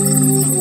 Música